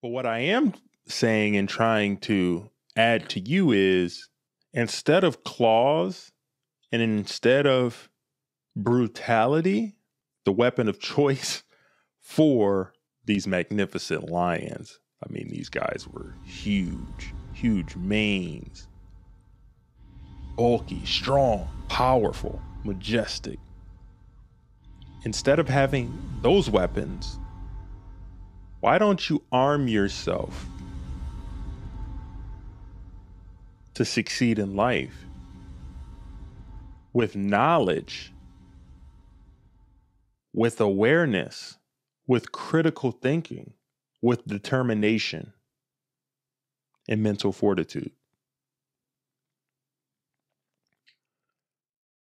But what I am saying and trying to add to you is instead of claws and instead of brutality, the weapon of choice for these magnificent lions. I mean, these guys were huge, huge manes, bulky, strong, powerful, majestic. Instead of having those weapons, why don't you arm yourself to succeed in life with knowledge, with awareness, with critical thinking, with determination and mental fortitude?